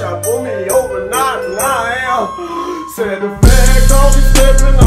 I pull me over, not lying. Said the feds don't be slipping